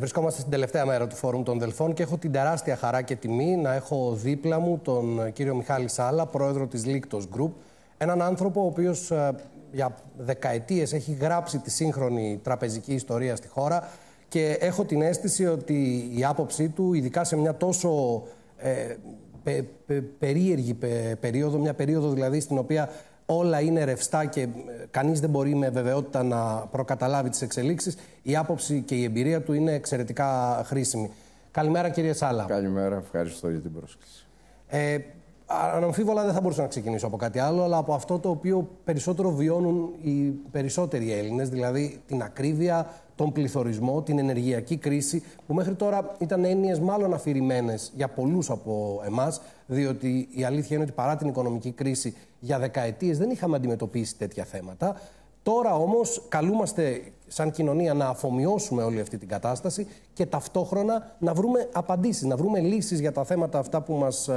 Ε, βρισκόμαστε στην τελευταία μέρα του Φόρουμ των Δελφών και έχω την τεράστια χαρά και τιμή να έχω δίπλα μου τον κύριο Μιχάλη Σάλα, πρόεδρο της Λίκτος Group. Έναν άνθρωπο ο οποίος ε, για δεκαετίες έχει γράψει τη σύγχρονη τραπεζική ιστορία στη χώρα και έχω την αίσθηση ότι η άποψή του, ειδικά σε μια τόσο ε, πε, πε, περίεργη περίοδο, μια περίοδο δηλαδή στην οποία όλα είναι ρευστά και ε, κανείς δεν μπορεί με βεβαιότητα να προκαταλάβει τις εξελίξεις, η άποψη και η εμπειρία του είναι εξαιρετικά χρήσιμη. Καλημέρα κύριε Σάλα. Καλημέρα, ευχαριστώ για την πρόσκληση. Ε, αναμφίβολα δεν θα μπορούσα να ξεκινήσω από κάτι άλλο, αλλά από αυτό το οποίο περισσότερο βιώνουν οι περισσότεροι Έλληνες, δηλαδή την ακρίβεια, τον πληθωρισμό, την ενεργειακή κρίση, που μέχρι τώρα ήταν έννοιες μάλλον αφηρημένες για πολλούς από εμάς, διότι η αλήθεια είναι ότι παρά την οικονομική κρίση για δεκαετίες δεν είχαμε αντιμετωπίσει τέτοια θέματα. Τώρα όμως καλούμαστε σαν κοινωνία να αφομοιώσουμε όλη αυτή την κατάσταση και ταυτόχρονα να βρούμε απαντήσεις, να βρούμε λύσεις για τα θέματα αυτά που μας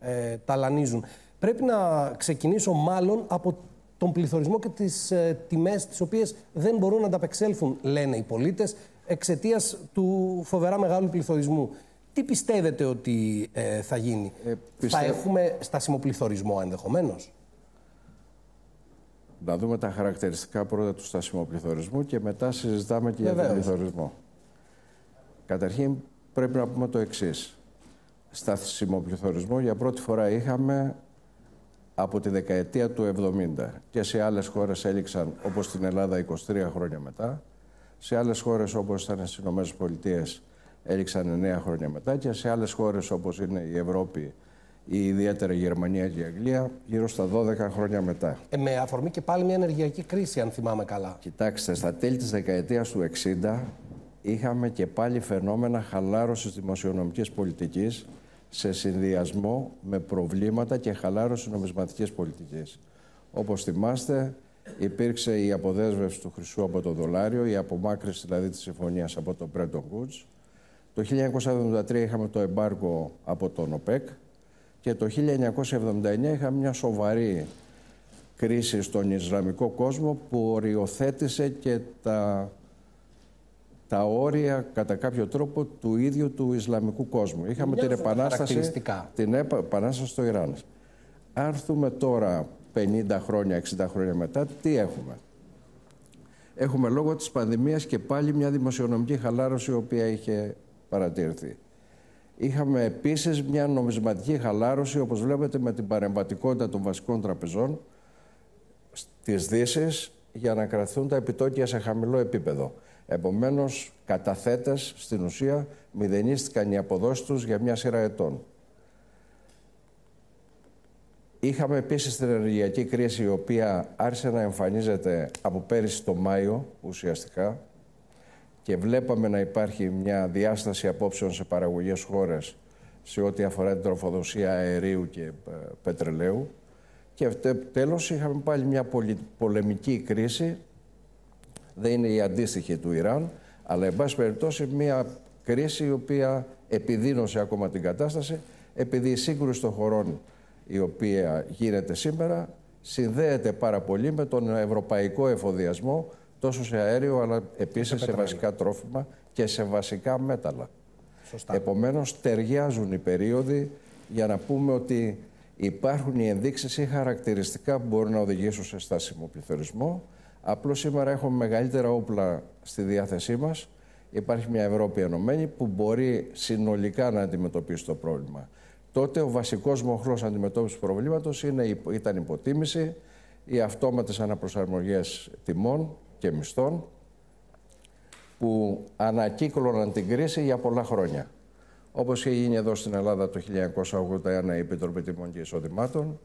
ε, ε, ταλανίζουν. Πρέπει να ξεκινήσω μάλλον από τον πληθωρισμό και τις ε, τιμές τις οποίες δεν μπορούν να ανταπεξέλθουν, λένε οι πολίτες, εξαιτίας του φοβερά μεγάλου πληθωρισμού. Τι πιστεύετε ότι ε, θα γίνει, ε, Θα έχουμε στασιμοπληθωρισμό ενδεχομένως; Να δούμε τα χαρακτηριστικά πρώτα του στασιμοπληθωρισμού και μετά συζητάμε και για τον πληθωρισμό. Καταρχήν πρέπει να πούμε το εξή. Στασιμοπληθωρισμό για πρώτη φορά είχαμε από τη δεκαετία του 70 και σε άλλες χώρες έληξαν όπως στην Ελλάδα 23 χρόνια μετά. Σε άλλες χώρες όπως ήταν στις Ηνωμένες Πολιτείες έληξαν 9 χρόνια μετά και σε άλλες χώρες όπως είναι η Ευρώπη ή ιδιαίτερα η Γερμανία και η Αγγλία γύρω στα 12 χρόνια μετά. Ε, με αφορμή και πάλι μια ενεργειακή κρίση αν θυμάμαι καλά. Κοιτάξτε, στα τέλη της δεκαετίας του 60 είχαμε και πάλι φαινόμενα χαλάρωσης δημοσιονομικής πολιτικής σε συνδυασμό με προβλήματα και χαλάρωση νομισματικής πολιτικής. Όπως θυμάστε, υπήρξε η αποδέσμευση του χρυσού από το δολάριο, η απομάκρυση δηλαδή της συμφωνίας από το Bretton Woods. Το 1973 είχαμε το εμπάργκο από τον ΟΠΕΚ και το 1979 είχαμε μια σοβαρή κρίση στον Ισλαμικό κόσμο που οριοθέτησε και τα τα όρια κατά κάποιο τρόπο του ίδιου του Ισλαμικού κόσμου. Είχαμε την επανάσταση, την επανάσταση στο Ιράν. Αν έρθουμε τώρα 50 χρόνια, 60 χρόνια μετά, τι έχουμε; Έχουμε λόγω της πανδημίας και πάλι μια δημοσιονομική χαλάρωση η οποία είχε παρατηρηθεί. Είχαμε επίσης μια νομισματική χαλάρωση, όπως βλέπετε, με την παρεμβατικότητα των βασικών τραπεζών στις δύσεις για να κρατηθούν τα επιτόκια σε χαμηλό επίπεδο. Επομένως, καταθέτες στην ουσία μηδενίστηκαν οι αποδόσεις τους για μια σειρά ετών. Είχαμε επίσης την ενεργειακή κρίση η οποία άρχισε να εμφανίζεται από πέρυσι το Μάιο ουσιαστικά και βλέπαμε να υπάρχει μια διάσταση απόψεων σε παραγωγές χώρες σε ό,τι αφορά την τροφοδοσία αερίου και ε, πετρελαίου. Και τέλος είχαμε πάλι μια πολεμική κρίση δεν είναι η αντίστοιχη του Ιράν, αλλά εν πάση περιπτώσει μια κρίση η οποία επιδίνωσε ακόμα την κατάσταση, επειδή η σύγκρουση των χωρών η οποία γίνεται σήμερα συνδέεται πάρα πολύ με τον ευρωπαϊκό εφοδιασμό τόσο σε αέριο αλλά επίσης σε, βασικά τρόφιμα και σε βασικά μέταλλα. Σωστά. Επομένως ταιριάζουν οι περίοδοι για να πούμε ότι υπάρχουν οι ενδείξεις ή χαρακτηριστικά που μπορούν να οδηγήσουν σε στάσιμο πληθωρισμό Απλώς σήμερα έχουμε μεγαλύτερα όπλα στη διάθεσή μας. Υπάρχει μια Ευρώπη ενωμένη που μπορεί συνολικά να αντιμετωπίσει το πρόβλημα. Τότε ο βασικός μοχλός αντιμετώπισης του προβλήματος ήταν η υποτίμηση, οι αυτόματες αναπροσαρμογές τιμών και μισθών που ανακύκλωναν την κρίση για πολλά χρόνια. Όπως είχε γίνει εδώ στην Ελλάδα το 1981 η Επιτροπή Τιμών και Εισοδημάτων,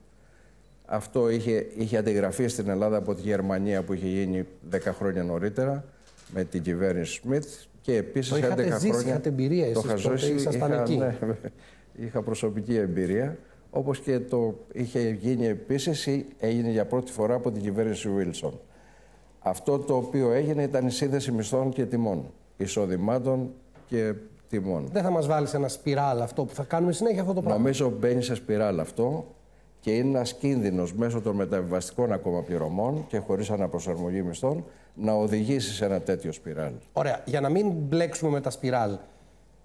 αυτό είχε, είχε αντιγραφεί στην Ελλάδα από τη Γερμανία που είχε γίνει 10 χρόνια νωρίτερα με την κυβέρνηση Σμιτ και επίσης 11 ζήσει, χρόνια... Είχατε εμπειρία εσείς, το είχα ζήσει, είχα, εκεί. Ναι, είχα προσωπική εμπειρία. Όπως και το είχε γίνει επίσης, έγινε για πρώτη φορά από την κυβέρνηση Βίλσον. Αυτό το οποίο έγινε ήταν η σύνδεση μισθών και τιμών, εισοδημάτων και τιμών. Δεν θα μας βάλεις ένα σπιράλ αυτό που θα κάνουμε συνέχεια αυτό το πράγμα. Νομίζω μπαίνει σε σπιράλ αυτό και είναι ένας κίνδυνος μέσω των μεταβιβαστικών ακόμα πληρωμών και χωρίς αναπροσαρμογή μισθών να οδηγήσει σε ένα τέτοιο σπιράλ. Ωραία. Για να μην μπλέξουμε με τα σπιράλ,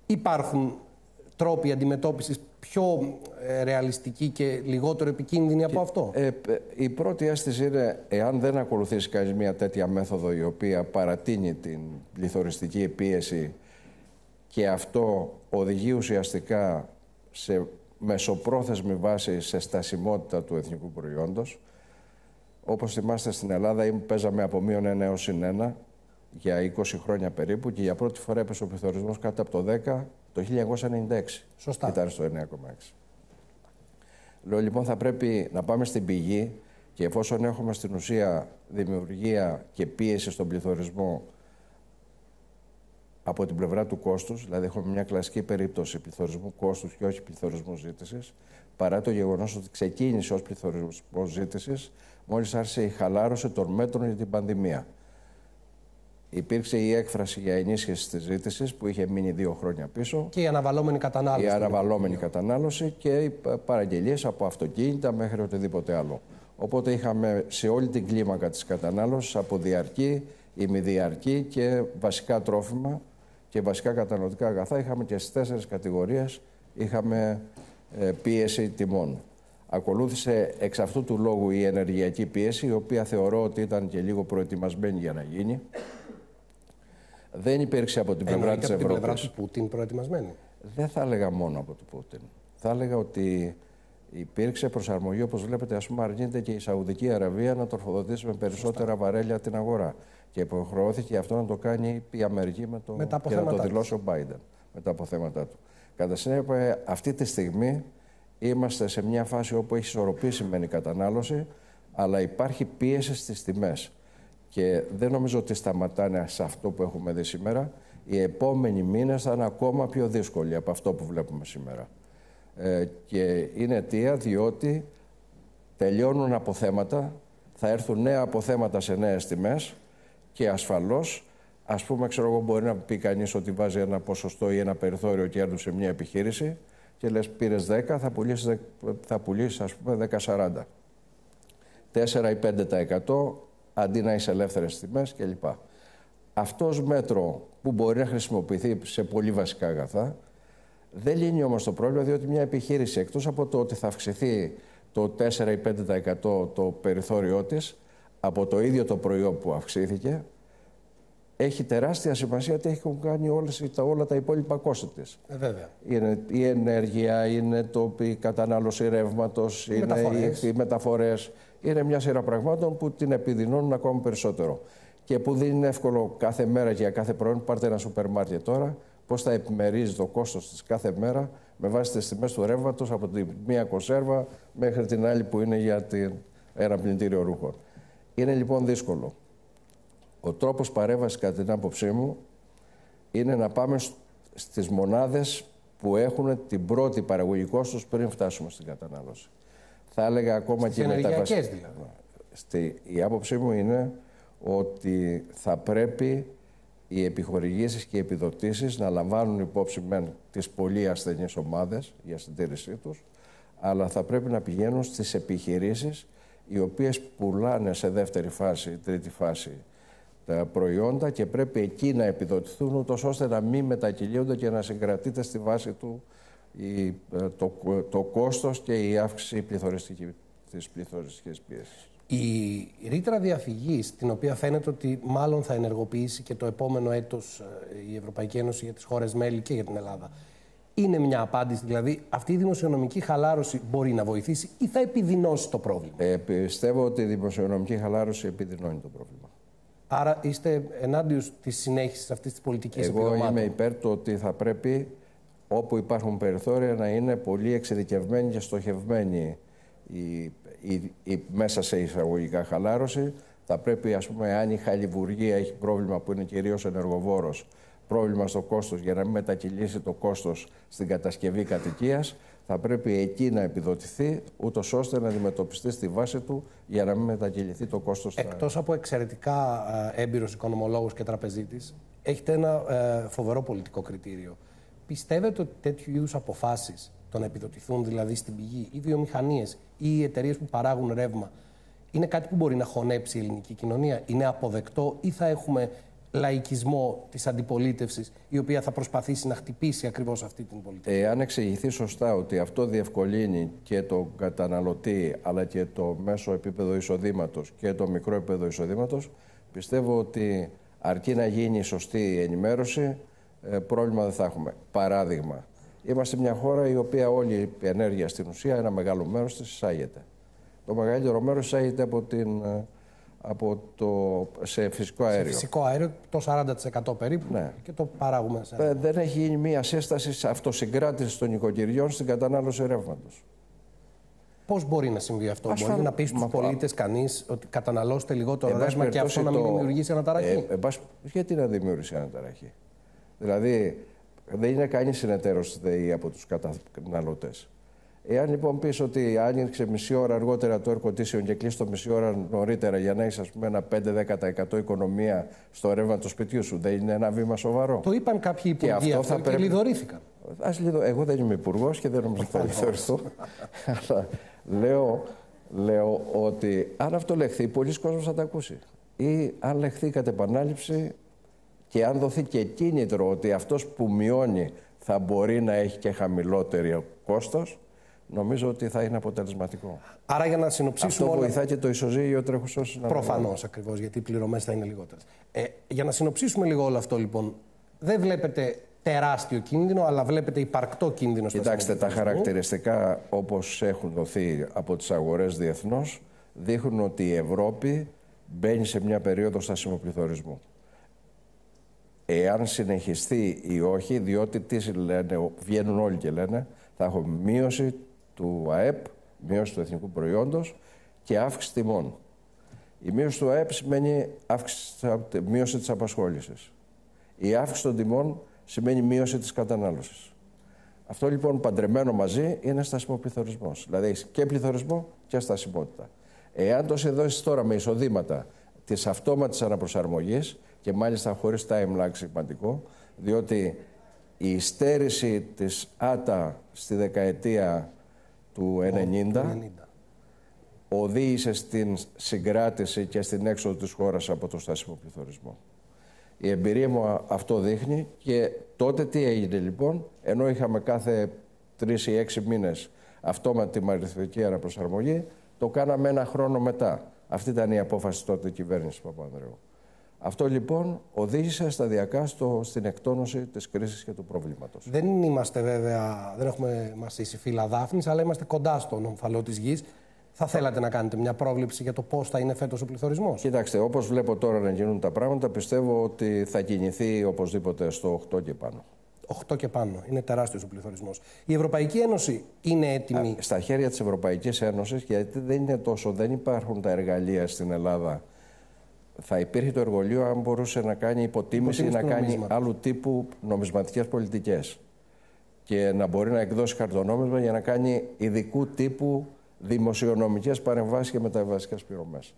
υπάρχουν τρόποι αντιμετώπισης πιο ε, ρεαλιστικοί και λιγότερο επικίνδυνοι από αυτό; Ε, η πρώτη αίσθηση είναι, εάν δεν ακολουθήσει κανείς μια τέτοια μέθοδο η οποία παρατείνει την πληθωριστική πίεση και αυτό οδηγεί ουσιαστικά σε μεσοπρόθεσμη βάση σε στασιμότητα του εθνικού προϊόντος. Όπως θυμάστε στην Ελλάδα παίζαμε από μείον 1 έως συν 1 για 20 χρόνια περίπου και για πρώτη φορά έπεσε ο πληθωρισμός κάτω από το 10 το 1996. Σωστά. Ήταν στο 9,6. Λέω λοιπόν θα πρέπει να πάμε στην πηγή και εφόσον έχουμε στην ουσία δημιουργία και πίεση στον πληθωρισμό από την πλευρά του κόστους, δηλαδή έχουμε μια κλασική περίπτωση πληθωρισμού κόστους και όχι πληθωρισμού ζήτησης, παρά το γεγονός ότι ξεκίνησε ως πληθωρισμό ζήτησης μόλις άρχισε η χαλάρωση των μέτρων για την πανδημία. Υπήρξε η έκφραση για ενίσχυση της ζήτησης που είχε μείνει δύο χρόνια πίσω. Και η αναβαλώμενη κατανάλωση. Η αναβαλώμενη κατανάλωση και οι παραγγελίες από αυτοκίνητα μέχρι οτιδήποτε άλλο. Οπότε είχαμε σε όλη την κλίμακα της κατανάλωσης από διαρκή, ημιδιαρκή και βασικά τρόφιμα και βασικά καταναλωτικά αγαθά. Είχαμε και στις τέσσερις κατηγορίες είχαμε ε, πίεση τιμών. Ακολούθησε εξ αυτού του λόγου η ενεργειακή πίεση, η οποία θεωρώ ότι ήταν και λίγο προετοιμασμένη για να γίνει. Δεν υπήρξε από την πλευρά της Ευρώπη. Από την πλευρά του Πούτιν προετοιμασμένη. Δεν θα έλεγα μόνο από του Πούτιν. Θα έλεγα ότι υπήρξε προσαρμογή, όπως βλέπετε, ας πούμε, αρνείται και η Σαουδική Αραβία να τροφοδοτήσει με περισσότερα βαρέλια την αγορά. Και υποχρεώθηκε αυτό να το κάνει η Αμερική με το, με και να το δηλώσει ο Biden με τα αποθέματα του. Κατά συνέπεια, αυτή τη στιγμή είμαστε σε μια φάση όπου έχει ισορροπήσει η κατανάλωση, αλλά υπάρχει πίεση στις τιμές. Και δεν νομίζω ότι σταματάνε σε αυτό που έχουμε δει σήμερα. Οι επόμενοι μήνες θα είναι ακόμα πιο δύσκολοι από αυτό που βλέπουμε σήμερα. Ε, και είναι αιτία διότι τελειώνουν αποθέματα, θα έρθουν νέα αποθέματα σε νέες τιμές και ασφαλώς, ας πούμε, ξέρω εγώ, μπορεί να πει κανείς ότι βάζει ένα ποσοστό ή ένα περιθώριο κέρδου σε μια επιχείρηση και λες πήρες 10, θα πουλήσεις, θα πουλήσεις ας πούμε 10-40. 4 ή 5% αντί να είσαι ελεύθερες τιμές κλπ. Αυτός μέτρο που μπορεί να χρησιμοποιηθεί σε πολύ βασικά αγαθά δεν λύνει όμως το πρόβλημα διότι μια επιχείρηση εκτός από το ότι θα αυξηθεί το 4 ή 5% το περιθώριό της από το ίδιο το προϊόν που αυξήθηκε έχει τεράστια σημασία ότι έχουν κάνει όλες, τα, όλα τα υπόλοιπα κόστη της. Ε, βέβαια. Είναι η ενέργεια, είναι το, η κατανάλωση ρεύματος, είναι μεταφορές. οι, οι μεταφορές. Είναι μια σειρά πραγμάτων που την επιδεινώνουν ακόμα περισσότερο. Και που δεν είναι εύκολο κάθε μέρα και για κάθε προϊόν. Πάρτε ένα σούπερ μάρκετ τώρα, πώς θα επιμερίζει το κόστος της κάθε μέρα με βάση τις τιμές του ρεύματος από τη μία κονσέρβα μέχρι την άλλη που είναι για την, ένα πλυντήριο ρούχων. Είναι λοιπόν δύσκολο. Ο τρόπος παρέμβασης κατά την άποψή μου είναι να πάμε στις μονάδες που έχουν την πρώτη παραγωγή κόστος πριν φτάσουμε στην κατανάλωση. Θα έλεγα ακόμα στις και μεταβασικά. δηλαδή. Στη, η άποψή μου είναι ότι θα πρέπει οι επιχορηγήσεις και οι επιδοτήσεις να λαμβάνουν υπόψη με τις πολύ ασθενείς ομάδες για συντήρησή τους, αλλά θα πρέπει να πηγαίνουν στις επιχειρήσεις οι οποίες πουλάνε σε δεύτερη φάση, τρίτη φάση τα προϊόντα και πρέπει εκεί να επιδοτηθούν ούτως ώστε να μην μετακυλίονται και να συγκρατείται στη βάση του η, ε, το, το κόστος και η αύξηση πληθωριστική, της πληθωριστικής πίεσης. Η ρήτρα διαφυγής, την οποία φαίνεται ότι μάλλον θα ενεργοποιήσει και το επόμενο έτος ε, η Ευρωπαϊκή Ένωση για τις χώρες μέλη και για την Ελλάδα, είναι μια απάντηση. Δηλαδή, αυτή η δημοσιονομική χαλάρωση μπορεί να βοηθήσει ή θα επιδεινώσει το πρόβλημα; Ε, πιστεύω ότι η δημοσιονομική χαλάρωση επιδεινώνει το πρόβλημα. Άρα είστε ενάντια της συνέχισης αυτής της πολιτικής Εγώ είμαι υπέρ του ότι θα πρέπει όπου υπάρχουν περιθώρια να είναι πολύ εξειδικευμένη και στοχευμένη η, η, η, μέσα σε εισαγωγικά χαλάρωση. Θα πρέπει, ας πούμε, αν η χαλιβουργία έχει πρόβλημα που είναι κυρίως ενεργοβόρος, πρόβλημα στο κόστος για να μην μετακυλήσει το κόστος στην κατασκευή κατοικίας, θα πρέπει εκεί να επιδοτηθεί, ούτως ώστε να αντιμετωπιστεί στη βάση του για να μην μετακυληθεί το κόστος. Εκτός από εξαιρετικά ε, έμπειρο οικονομολόγο και τραπεζίτης, έχετε ένα ε, φοβερό πολιτικό κριτήριο. Πιστεύετε ότι τέτοιου είδους αποφάσεις, το να επιδοτηθούν δηλαδή στην πηγή οι βιομηχανίες ή οι εταιρείες που παράγουν ρεύμα είναι κάτι που μπορεί να χωνέψει η ελληνική κοινωνία, είναι αποδεκτό ή θα έχουμε λαϊκισμό της αντιπολίτευσης η οποία θα προσπαθήσει να χτυπήσει ακριβώς αυτή την πολιτική. Ε, αν εξηγηθεί σωστά ότι αυτό διευκολύνει και το καταναλωτή αλλά και το μέσο επίπεδο εισοδήματος και το μικρό επίπεδο εισοδήματος πιστεύω ότι αρκεί να γίνει σωστή ενημέρωση ε, πρόβλημα δεν θα έχουμε. Παράδειγμα, είμαστε μια χώρα η οποία όλη η ενέργεια στην ουσία ένα μεγάλο μέρος της εισάγεται. Το μεγαλύτερο μέρος εισάγεται από την ε, από το, σε φυσικό αέριο. Σε φυσικό αέριο το 40% περίπου ναι. και το παράγουμε. Σε... Ε, δεν έχει γίνει μία σύσταση αυτοσυγκράτηση των οικοκυριών στην κατανάλωση ρεύματος. Πώς μπορεί να συμβεί αυτό, Ας Μπορεί να πεις στους πολίτες κανείς ότι καταναλώσετε λιγότερο ρεύμα και αυτό να μην δημιουργήσει αναταραχή; Ε, γιατί να δημιουργήσει αναταραχή; Δηλαδή, δεν είναι κανείς συνεταίρος ΔΕΗ από τους καταναλωτές. Εάν λοιπόν πεις ότι άνοιξε μισή ώρα αργότερα το air condition και κλείσει το μισή ώρα νωρίτερα για να έχεις ένα 5-10% οικονομία στο ρεύμα του σπιτιού σου, δεν είναι ένα βήμα σοβαρό; Το είπαν κάποιοι υπουργοί και αυτό, αυτό θα πρέπει... λιδωρήθηκαν. Ας λιδω... Εγώ δεν είμαι υπουργός και δεν νομίζω ότι θα λιδωρηθώ. Αλλά λέω, λέω ότι αν αυτό λεχθεί, πολλοί κόσμοι θα τα ακούσει. Ή αν λεχθεί κατ' επανάληψη και αν δοθεί και κίνητρο ότι αυτός που μειώνει θα μπορεί να έχει και χαμηλότερο κόστος, νομίζω ότι θα είναι αποτελεσματικό. Άρα για να συνοψίσουμε. Αυτό βοηθά και το ισοζύγιο τρέχουσό Προφανώς ακριβώς, γιατί οι πληρωμές θα είναι λιγότερες. Ε, για να συνοψίσουμε λίγο όλο αυτό, λοιπόν, δεν βλέπετε τεράστιο κίνδυνο, αλλά βλέπετε υπαρκτό κίνδυνο στο Κοιτάξτε, τα χαρακτηριστικά όπως έχουν δοθεί από τις αγορές διεθνώς δείχνουν ότι η Ευρώπη μπαίνει σε μια περίοδο στασιμοπληθωρισμού. Εάν συνεχιστεί ή όχι, διότι τι λένε, βγαίνουν όλοι και λένε, θα έχουμε μείωση του ΑΕΠ, μείωση του εθνικού προϊόντος και αύξηση τιμών. Η μείωση του ΑΕΠ σημαίνει αύξηση, μείωση της απασχόλησης. Η αύξηση των τιμών σημαίνει μείωση της κατανάλωσης. Αυτό λοιπόν παντρεμένο μαζί είναι στασιμοπληθωρισμός. Δηλαδή και πληθωρισμό και στασιμότητα. Εάν το συνδώσει τώρα με εισοδήματα της αυτόματης αναπροσαρμογής και μάλιστα χωρίς time lag σημαντικό, διότι η στέρηση της ΆΤΑ στη δεκαετία του 90, οδήγησε στην συγκράτηση και στην έξοδο της χώρας από το στάσιμο πληθωρισμό. Η εμπειρία μου αυτό δείχνει και τότε τι έγινε λοιπόν, ενώ είχαμε κάθε τρεις ή έξι μήνες αυτόματη μαριθμική αναπροσαρμογή, το κάναμε ένα χρόνο μετά. Αυτή ήταν η απόφαση τότε της κυβέρνησης Παπανδρέου. Αυτό λοιπόν οδήγησε σταδιακά στο, στην εκτόνωση της κρίσης και του προβλήματος. Δεν είμαστε βέβαια, δεν έχουμε μασίσει φύλλα δάφνης, αλλά είμαστε κοντά στον ομφαλό της γης. Θα θέλατε να κάνετε μια πρόβλεψη για το πώς θα είναι φέτος ο πληθωρισμός; Κοιτάξτε, όπως βλέπω τώρα να γίνουν τα πράγματα, πιστεύω ότι θα κινηθεί οπωσδήποτε στο 8 και πάνω. 8 και πάνω. Είναι τεράστιος ο πληθωρισμός. Η Ευρωπαϊκή Ένωση είναι έτοιμη; στα χέρια της Ευρωπαϊκής Ένωσης, γιατί δεν είναι τόσο, δεν υπάρχουν τα εργαλεία στην Ελλάδα θα υπήρχε το εργολείο αν μπορούσε να κάνει υποτίμηση ή να κάνει άλλου τύπου νομισματικές πολιτικές και να μπορεί να εκδώσει χαρτονόμισμα για να κάνει ειδικού τύπου δημοσιονομικές παρεμβάσεις και μεταβασικές πληρωμές.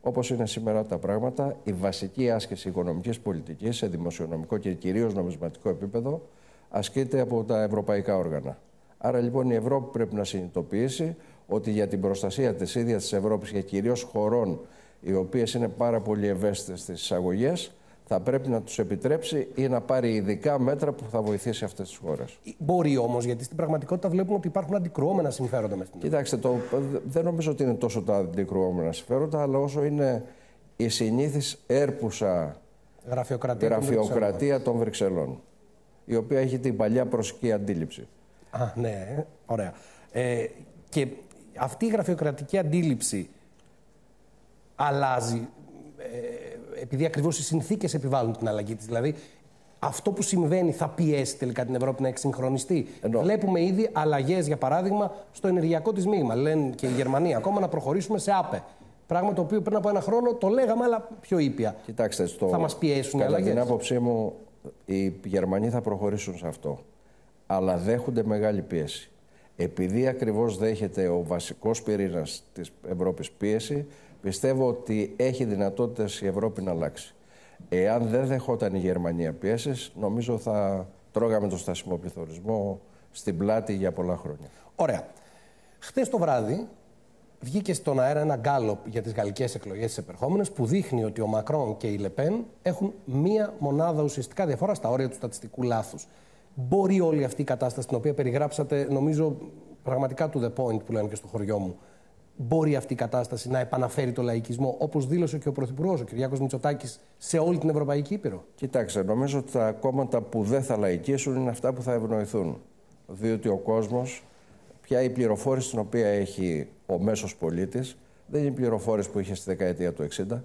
Όπως είναι σήμερα τα πράγματα, η βασική άσκηση οικονομικής πολιτικής σε δημοσιονομικό και κυρίως νομισματικό επίπεδο ασκείται από τα ευρωπαϊκά όργανα. Άρα λοιπόν η Ευρώπη πρέπει να συνειδητοποιήσει ότι για την προστασία της ίδιας της Ευρώπης και κυρίως χωρών οι οποίες είναι πάρα πολύ ευαίσθητες στις εισαγωγές, θα πρέπει να τους επιτρέψει ή να πάρει ειδικά μέτρα που θα βοηθήσει αυτές τις χώρες. Μπορεί όμως, γιατί στην πραγματικότητα βλέπουμε ότι υπάρχουν αντικρουόμενα συμφέροντα μες την Κοιτάξτε, το, δεν νομίζω ότι είναι τόσο τα αντικρουόμενα συμφέροντα, αλλά όσο είναι η συνήθις έρπουσα γραφειοκρατία, γραφειοκρατία των, των Βρυξελών, η οποία έχει την παλιά προσική αντίληψη. Α, ναι, ωραία. Ε, και αυτή η γραφειοκρατική αντίληψη αλλάζει ε, επειδή ακριβώς οι συνθήκες επιβάλλουν την αλλαγή της. Δηλαδή, αυτό που συμβαίνει θα πιέσει τελικά την Ευρώπη να εξυγχρονιστεί. Βλέπουμε ήδη αλλαγές, για παράδειγμα, στο ενεργειακό της μείγμα. Λένε και η Γερμανία ακόμα να προχωρήσουμε σε ΑΠΕ. Πράγμα το οποίο πριν από ένα χρόνο το λέγαμε, αλλά πιο ήπια. Κοιτάξτε, στο... θα μας πιέσουν οι αλλαγές. Κατά την άποψή μου, οι Γερμανοί θα προχωρήσουν σε αυτό. Αλλά δέχονται μεγάλη πίεση. Επειδή ακριβώς δέχεται ο βασικός πυρήνας της Ευρώπης πίεση, πιστεύω ότι έχει δυνατότητες η Ευρώπη να αλλάξει. Εάν δεν δεχόταν η Γερμανία πιέσεις, νομίζω θα τρώγαμε το στασιμό πληθωρισμό στην πλάτη για πολλά χρόνια. Ωραία. Χθες το βράδυ βγήκε στον αέρα ένα γκάλοπ για τις γαλλικές εκλογές τι επερχόμενες που δείχνει ότι ο Μακρόν και η Λεπέν έχουν μία μονάδα ουσιαστικά διαφορά στα όρια του στατιστικού λάθους. Μπορεί όλη αυτή η κατάσταση την οποία περιγράψατε, νομίζω πραγματικά to the point που λένε και στο χωριό μου, μπορεί αυτή η κατάσταση να επαναφέρει το λαϊκισμό, όπως δήλωσε και ο Πρωθυπουργός, ο Κυριάκος Μητσοτάκης, σε όλη την Ευρωπαϊκή Ήπειρο. Κοιτάξτε, νομίζω ότι τα κόμματα που δεν θα λαϊκίσουν είναι αυτά που θα ευνοηθούν. Διότι ο κόσμος, πια η πληροφόρηση την οποία έχει ο μέσος πολίτης, δεν είναι η πληροφόρηση που είχε στη δεκαετία του 60.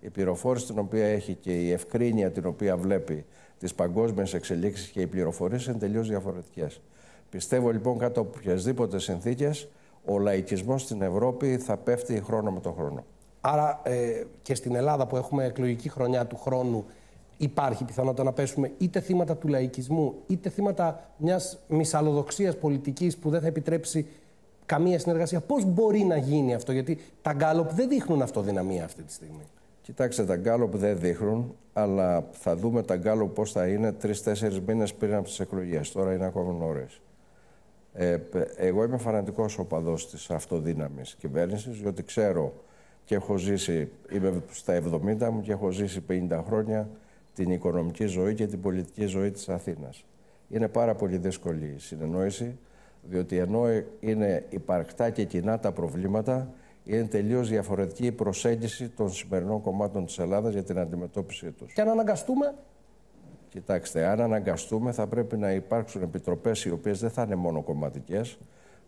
Η πληροφόρηση την οποία έχει και η ευκρίνεια την οποία βλέπει τις παγκόσμιες εξελίξεις και οι πληροφορίες είναι τελείως διαφορετικές. Πιστεύω λοιπόν κάτω από οποιασδήποτε συνθήκες ο λαϊκισμός στην Ευρώπη θα πέφτει χρόνο με τον χρόνο. Άρα ε, και στην Ελλάδα που έχουμε εκλογική χρονιά του χρόνου υπάρχει πιθανότητα να πέσουμε είτε θύματα του λαϊκισμού είτε θύματα μιας μυσαλλοδοξίας πολιτικής που δεν θα επιτρέψει καμία συνεργασία. Πώς μπορεί να γίνει αυτό, γιατί τα γκάλοπ δεν δείχνουν αυτοδυναμία αυτή τη στιγμή. Κοιτάξτε, τα γκάλοπ δεν δείχνουν, αλλά θα δούμε τα γκάλοπ πώς θα είναι τρει-τέσσερι μήνες πριν από τις εκλογές. Τώρα είναι ακόμα νωρίς. Ε, εγώ είμαι φανατικός οπαδός της αυτοδύναμης κυβέρνησης, διότι ξέρω και έχω ζήσει, είμαι στα 70 μου και έχω ζήσει 50 χρόνια την οικονομική ζωή και την πολιτική ζωή της Αθήνας. Είναι πάρα πολύ δύσκολη η συνεννόηση, διότι ενώ είναι υπαρκτά και κοινά τα προβλήματα, είναι τελείως διαφορετική η προσέγγιση των σημερινών κομμάτων της Ελλάδας για την αντιμετώπιση τους. Και αν αναγκαστούμε Κοιτάξτε, αν αναγκαστούμε θα πρέπει να υπάρξουν επιτροπές οι οποίες δεν θα είναι μόνο κομματικές,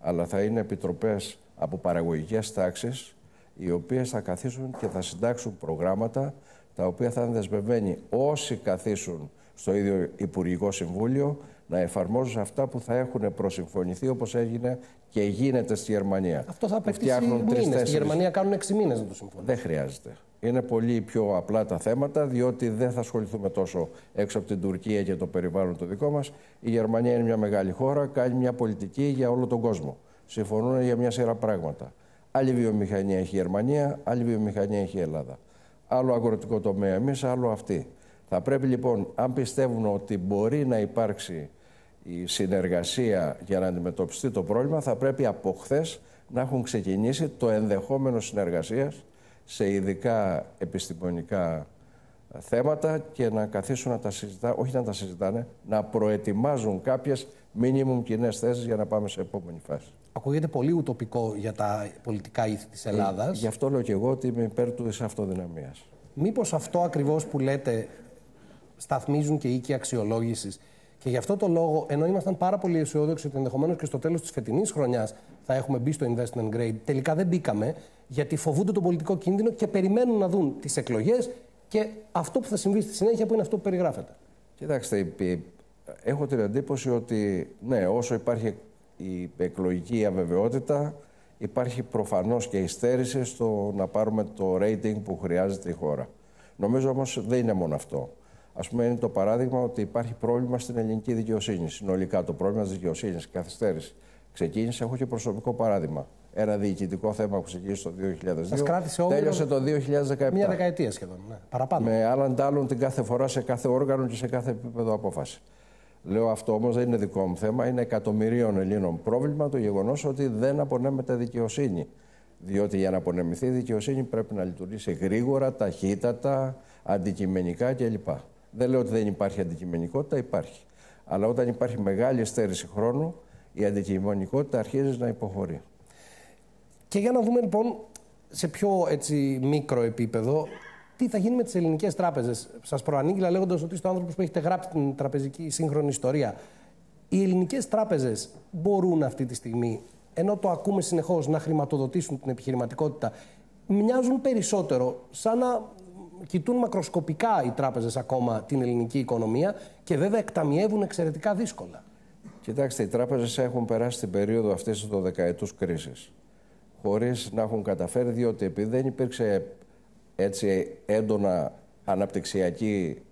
αλλά θα είναι επιτροπές από παραγωγικές τάξεις, οι οποίες θα καθίσουν και θα συντάξουν προγράμματα, τα οποία θα είναι δεσμευμένοι όσοι καθίσουν στο ίδιο Υπουργικό Συμβούλιο, να εφαρμόζουν αυτά που θα έχουν προσυμφωνηθεί όπως έγινε και γίνεται στη Γερμανία. Αυτό θα απαιτήσει μήνες. Στη Γερμανία κάνουν 6 μήνες να το συμφωνήσουν. Δεν χρειάζεται. Είναι πολύ πιο απλά τα θέματα, διότι δεν θα ασχοληθούμε τόσο έξω από την Τουρκία και το περιβάλλον το δικό μας. Η Γερμανία είναι μια μεγάλη χώρα, κάνει μια πολιτική για όλο τον κόσμο. Συμφωνούν για μια σειρά πράγματα. Άλλη βιομηχανία έχει η Γερμανία, άλλη βιομηχανία έχει η Ελλάδα. Άλλο αγροτικό τομέα εμείς, άλλο αυτή. Θα πρέπει λοιπόν, αν πιστεύουν ότι μπορεί να υπάρξει η συνεργασία για να αντιμετωπιστεί το πρόβλημα, θα πρέπει από χθες να έχουν ξεκινήσει το ενδεχόμενο συνεργασίας σε ειδικά επιστημονικά θέματα και να καθίσουν να τα συζητάνε, όχι να τα συζητάνε, να προετοιμάζουν κάποιες μίνιμουμ κοινέ θέσεις για να πάμε σε επόμενη φάση. Ακούγεται πολύ ουτοπικό για τα πολιτικά ήθη της Ελλάδας. Ε, γι' αυτό λέω και εγώ ότι είμαι υπέρ του της αυτοδυναμίας. Μήπως αυτό ακριβώς που λέτε σταθμίζουν και οίκοι αξιολόγησης. Και γι' αυτό το λόγο, ενώ ήμασταν πάρα πολύ αισιόδοξοι ότι ενδεχομένως και στο τέλος της φετινής χρονιάς θα έχουμε μπει στο investment grade, τελικά δεν μπήκαμε, γιατί φοβούνται τον πολιτικό κίνδυνο και περιμένουν να δουν τις εκλογές και αυτό που θα συμβεί στη συνέχεια, που είναι αυτό που περιγράφεται. Κοιτάξτε, έχω την εντύπωση ότι ναι, όσο υπάρχει η εκλογική αβεβαιότητα, υπάρχει προφανώς και η στέρηση στο να πάρουμε το rating που χρειάζεται η χώρα. Νομίζω όμως δεν είναι μόνο αυτό. Α πούμε, είναι το παράδειγμα ότι υπάρχει πρόβλημα στην ελληνική δικαιοσύνη. Συνολικά το πρόβλημα της δικαιοσύνης, η καθυστέρηση. Ξεκίνησε, έχω και προσωπικό παράδειγμα. Ένα διοικητικό θέμα που ξεκίνησε το 2002. Τέλειωσε το 2017. Μία δεκαετία σχεδόν. Ναι. Παραπάνω. Με άλλαν τάλων την κάθε φορά σε κάθε όργανο και σε κάθε επίπεδο απόφαση. Λέω αυτό όμως δεν είναι δικό μου θέμα. Είναι εκατομμυρίων Ελλήνων πρόβλημα το γεγονός ότι δεν απονέμεται δικαιοσύνη. Διότι για να απονεμηθεί η δικαιοσύνη πρέπει να λειτουργήσει γρήγορα, ταχύτατα, αντικειμενικά κλπ. Δεν λέω ότι δεν υπάρχει αντικειμενικότητα, υπάρχει. Αλλά όταν υπάρχει μεγάλη στέρηση χρόνου, η αντικειμενικότητα αρχίζει να υποχωρεί. Και για να δούμε λοιπόν σε πιο έτσι, μικρό επίπεδο τι θα γίνει με τις ελληνικές τράπεζες. Σας προανήγγειλα λέγοντας ότι είστε ο άνθρωπο που έχετε γράψει την τραπεζική σύγχρονη ιστορία. Οι ελληνικές τράπεζες μπορούν αυτή τη στιγμή, ενώ το ακούμε συνεχώς, να χρηματοδοτήσουν την επιχειρηματικότητα, μοιάζουν περισσότερο σαν να κοιτούν μακροσκοπικά οι τράπεζες ακόμα την ελληνική οικονομία και βέβαια εκταμιεύουν εξαιρετικά δύσκολα. Κοιτάξτε, οι τράπεζες έχουν περάσει την περίοδο αυτής της δωδεκαετούς κρίσης. Χωρίς να έχουν καταφέρει, διότι επειδή δεν υπήρξε έτσι έντονα αναπτυξιακή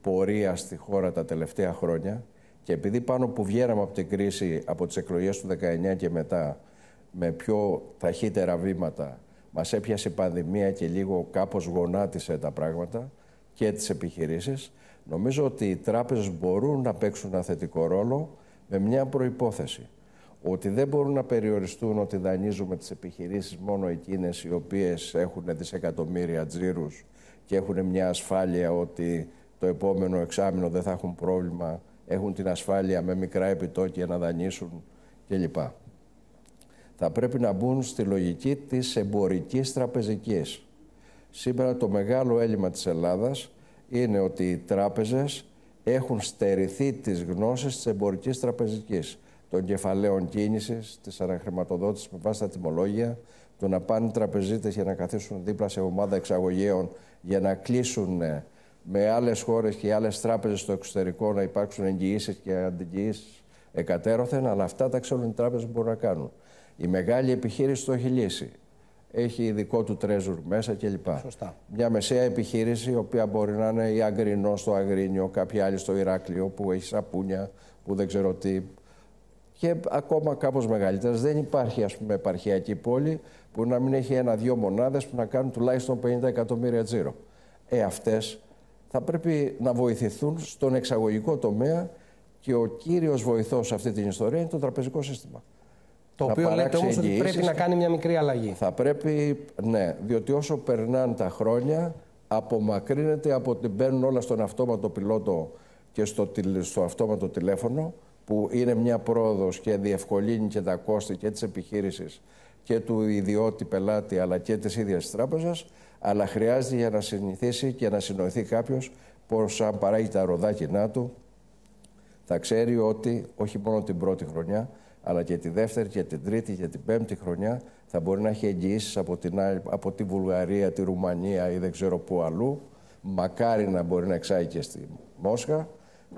πορεία στη χώρα τα τελευταία χρόνια και επειδή πάνω που βγαίναμε από την κρίση από τις εκλογές του 19 και μετά με πιο ταχύτερα βήματα μας έπιασε η πανδημία και λίγο κάπως γονάτισε τα πράγματα και τις επιχειρήσεις. Νομίζω ότι οι τράπεζες μπορούν να παίξουν ένα θετικό ρόλο με μια προϋπόθεση. ότι δεν μπορούν να περιοριστούν ότι δανείζουμε τις επιχειρήσεις μόνο εκείνες οι οποίες έχουν δισεκατομμύρια τζίρους και έχουν μια ασφάλεια ότι το επόμενο εξάμεινο δεν θα έχουν πρόβλημα, έχουν την ασφάλεια με μικρά επιτόκια να δανείσουν κλπ. Θα πρέπει να μπουν στη λογική της εμπορικής τραπεζικής. Σήμερα το μεγάλο έλλειμμα της Ελλάδας είναι ότι οι τράπεζες έχουν στερηθεί τις γνώσεις της εμπορικής τραπεζικής, των κεφαλαίων κίνησης, της αναχρηματοδότησης με βάση τα τιμολόγια, το να πάνε τραπεζίτες για να καθίσουν δίπλα σε ομάδα εξαγωγέων για να κλείσουν ε, με άλλες χώρες και άλλες τράπεζες στο εξωτερικό να υπάρξουν εγγυήσεις και αντιγυήσεις εκατέρωθεν, αλλά αυτά τα ξέρουν οι τράπεζες που μπορούν να κάνουν. Η μεγάλη επιχείρηση το έχει λύσει. Έχει ειδικό του τρέζουρ μέσα κλπ. Σωστά. Μια μεσαία επιχείρηση, η οποία μπορεί να είναι η Αγκρινό στο Αγρίνιο, κάποια άλλη στο Ηράκλειο, που έχει σαπούνια, που δεν ξέρω τι. Και ακόμα κάπως μεγαλύτερες. Δεν υπάρχει, ας πούμε, επαρχιακή πόλη που να μην έχει ένα-δυο μονάδες που να κάνουν τουλάχιστον 50 εκατομμύρια τζίρο. Ε, αυτές θα πρέπει να βοηθηθούν στον εξαγωγικό τομέα και ο κύριος βοηθός σε αυτή την ιστορία είναι το τραπεζικό σύστημα. Το οποίο λέτε όμως ότι πρέπει να κάνει μια μικρή αλλαγή. Θα πρέπει, ναι, διότι όσο περνάνε τα χρόνια απομακρύνεται από ότι μπαίνουν όλα στον αυτόματο πιλότο και στο, στο αυτόματο τηλέφωνο που είναι μια πρόοδος και διευκολύνει και τα κόστη και της επιχείρησης και του ιδιώτη πελάτη αλλά και της ίδιας της τράπεζας αλλά χρειάζεται για να συνηθίσει και να συνοηθεί κάποιος πως αν παράγει τα ροδάκινά του θα ξέρει ότι όχι μόνο την πρώτη χρονιά αλλά και τη δεύτερη και την τρίτη και την πέμπτη χρονιά θα μπορεί να έχει εγγυήσεις από, την, από τη Βουλγαρία, τη Ρουμανία ή δεν ξέρω πού αλλού. Μακάρι να μπορεί να εξάγει και στη Μόσχα,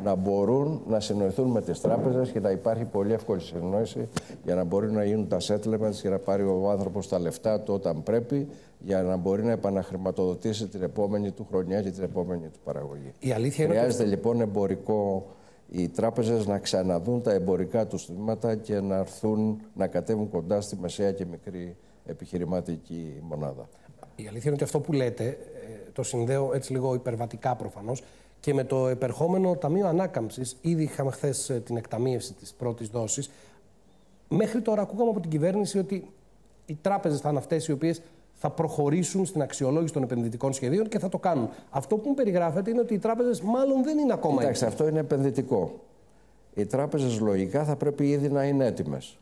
να μπορούν να συνοηθούν με τις τράπεζες και να υπάρχει πολύ εύκολη συνεννόηση για να μπορεί να γίνουν τα settlements για να πάρει ο άνθρωπος τα λεφτά του όταν πρέπει για να μπορεί να επαναχρηματοδοτήσει την επόμενη του χρονιά και την επόμενη του παραγωγή. Η αλήθεια Χρειάζεται λοιπόν εμπορικό οι τράπεζες να ξαναδούν τα εμπορικά τους τμήματα και να έρθουν να κατέβουν κοντά στη μεσαία και μικρή επιχειρηματική μονάδα. Η αλήθεια είναι ότι αυτό που λέτε, ε, το συνδέω έτσι λίγο υπερβατικά προφανώς, και με το επερχόμενο Ταμείο Ανάκαμψης, ήδη είχαμε χθες ε, την εκταμείευση της πρώτης δόσης, μέχρι τώρα ακούγαμε από την κυβέρνηση ότι οι τράπεζες θα είναι αυτές οι οποίες θα προχωρήσουν στην αξιολόγηση των επενδυτικών σχεδίων και θα το κάνουν. Αυτό που μου περιγράφεται είναι ότι οι τράπεζες μάλλον δεν είναι ακόμα Κοιτάξτε, αυτό είναι επενδυτικό. Οι τράπεζες λογικά θα πρέπει ήδη να είναι έτοιμες.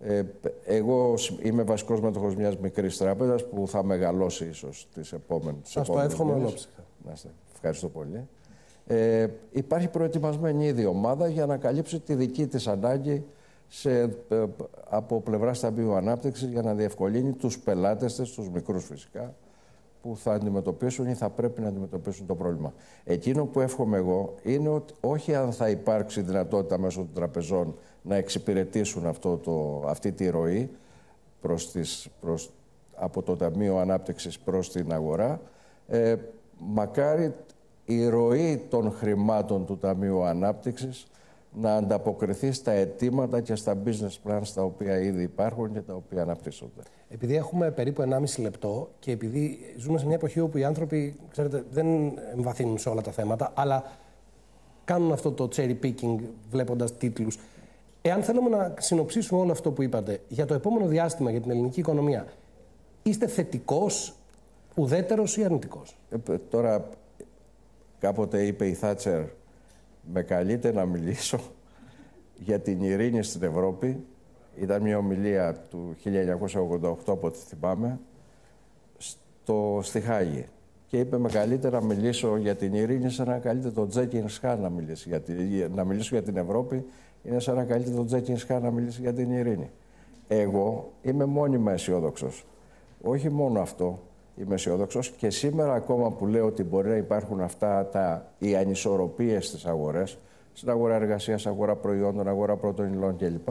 Ε, εγώ είμαι βασικός μέτοχος μιας μικρής τράπεζας που θα μεγαλώσει ίσως τις επόμενε. Σας το εύχομαι ολόψυχα. Ευχαριστώ πολύ. Ε, υπάρχει προετοιμασμένη ήδη ομάδα για να καλύψει τη δική της ανάγκη σε, ε, από πλευρά Ταμείου Ανάπτυξη για να διευκολύνει τους πελάτες της, τους μικρούς φυσικά, που θα αντιμετωπίσουν ή θα πρέπει να αντιμετωπίσουν το πρόβλημα. Εκείνο που εύχομαι εγώ είναι ότι όχι αν θα υπάρξει δυνατότητα μέσω των τραπεζών να εξυπηρετήσουν αυτό το, αυτή τη ροή προς τις, προς, από το Ταμείο Ανάπτυξης προς την αγορά, ε, μακάρι η ροή των χρημάτων του Ταμείου Ανάπτυξης να ανταποκριθεί στα αιτήματα και στα business plans τα οποία ήδη υπάρχουν και τα οποία αναπτύσσονται. Επειδή έχουμε περίπου 1,5 λεπτό και επειδή ζούμε σε μια εποχή όπου οι άνθρωποι ξέρετε, δεν εμβαθύνουν σε όλα τα θέματα, αλλά κάνουν αυτό το cherry picking βλέποντας τίτλους. Εάν θέλουμε να συνοψίσουμε όλο αυτό που είπατε για το επόμενο διάστημα για την ελληνική οικονομία, είστε θετικός, ουδέτερος ή αρνητικός; Ε, τώρα, κάποτε είπε η Θάτσερ με καλείται να μιλήσω για την ειρήνη στην Ευρώπη. Ήταν μια ομιλία του 1988, από ό,τι θυμάμαι, στο, στη Χάγη. Και είπε με καλύτερα να μιλήσω για την ειρήνη σαν να καλείται τον Τζέκινς Σχά να μιλήσει. Για την, να μιλήσω για την Ευρώπη είναι σαν να καλείται τον Τζέκινς Σχά να μιλήσει για την ειρήνη. Εγώ είμαι μόνιμα αισιόδοξος. Όχι μόνο αυτό, είμαι αισιόδοξος και σήμερα ακόμα που λέω ότι μπορεί να υπάρχουν αυτά τα, οι ανισορροπίες στις αγορές, στην αγορά εργασίας, αγορά προϊόντων, αγορά πρώτων υλών κλπ.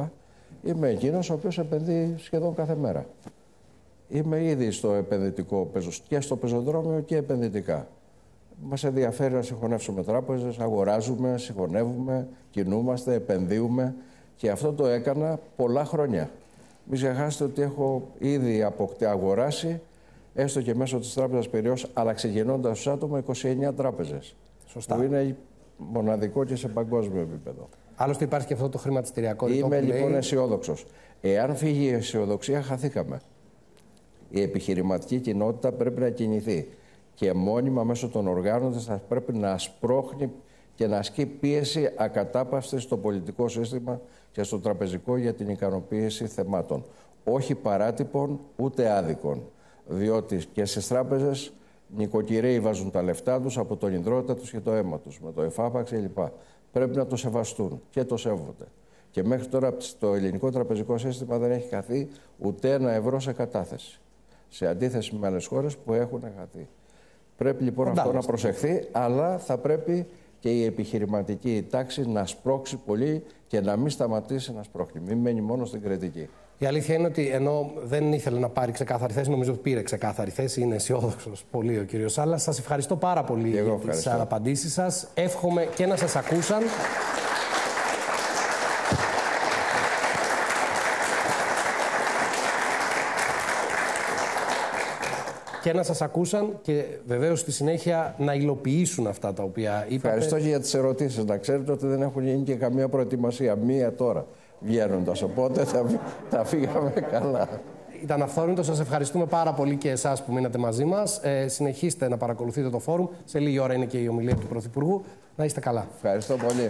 Είμαι εκείνος ο οποίος επενδύει σχεδόν κάθε μέρα. Είμαι ήδη στο επενδυτικό και στο πεζοδρόμιο και επενδυτικά. Μας ενδιαφέρει να συγχωνεύσουμε τράπεζες, αγοράζουμε, συγχωνεύουμε, κινούμαστε, επενδύουμε και αυτό το έκανα πολλά χρόνια. Μην ξεχάσετε ότι έχω ήδη αγοράσει έστω και μέσω της Τράπεζας Περιό, αλλά ξεκινώντας ως άτομο 29 τράπεζες. Σωστά. Που είναι μοναδικό και σε παγκόσμιο επίπεδο. Άλλωστε υπάρχει και αυτό το χρηματιστηριακό Είμαι λοιπόν αισιόδοξος. Εάν φύγει η αισιοδοξία, χαθήκαμε. Η επιχειρηματική κοινότητα πρέπει να κινηθεί και μόνιμα μέσω των οργάνων θα πρέπει να σπρώχνει και να ασκεί πίεση ακατάπαυστη στο πολιτικό σύστημα και στο τραπεζικό για την ικανοποίηση θεμάτων. Όχι παράτυπων ούτε άδικων. Διότι και στις τράπεζες νοικοκυρέοι βάζουν τα λεφτά τους από τον υδρότα τους και το αίμα τους, με το εφάπαξ κλπ. Πρέπει να το σεβαστούν και το σέβονται. Και μέχρι τώρα στο ελληνικό τραπεζικό σύστημα δεν έχει χαθεί ούτε ένα ευρώ σε κατάθεση. Σε αντίθεση με άλλες χώρες που έχουν χαθεί. Πρέπει λοιπόν αυτό να προσεχθεί, αλλά θα πρέπει και η επιχειρηματική τάξη να σπρώξει πολύ και να μην σταματήσει να σπρώχνει. Μην μένει μόνο στην κριτική. Η αλήθεια είναι ότι ενώ δεν ήθελε να πάρει ξεκάθαρη θέση, νομίζω ότι πήρε ξεκάθαρη θέση. Είναι αισιόδοξος πολύ ο κύριος Σάλλας. Σας ευχαριστώ πάρα πολύ για τις απαντήσεις σας. Εύχομαι και να σας ακούσαν. και να σας ακούσαν και βεβαίως στη συνέχεια να υλοποιήσουν αυτά τα οποία είπατε. Ευχαριστώ και για τις ερωτήσεις. Να ξέρετε ότι δεν έχουν γίνει και καμία προετοιμασία. Μία τώρα βγαίνοντας. Οπότε θα, τα φύγαμε καλά. Ήταν αυθόρμητο. Σας ευχαριστούμε πάρα πολύ και εσάς που μείνατε μαζί μας. Ε, συνεχίστε να παρακολουθείτε το φόρουμ. Σε λίγη ώρα είναι και η ομιλία του Πρωθυπουργού. Να είστε καλά. Ευχαριστώ πολύ.